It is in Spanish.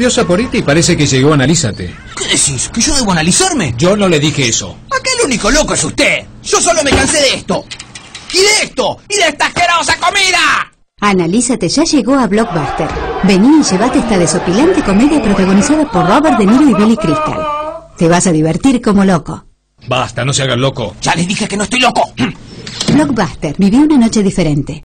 Vio Saporita y parece que llegó Analízate. ¿Qué decís? ¿Que yo debo analizarme? Yo no le dije eso. Acá el único loco es usted. Yo solo me cansé de esto. Y de esto. Y de esta asquerosa comida. Analízate ya llegó a Blockbuster. Vení y llevate esta desopilante comedia protagonizada por Robert De Niro y Billy Crystal. Te vas a divertir como loco. Basta, no se hagan loco. Ya les dije que no estoy loco. Blockbuster, viví una noche diferente.